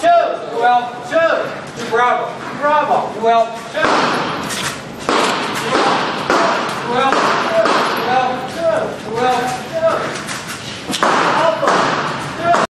Two 12, two. Two Bravo, Bravo, 12, Alpha, two.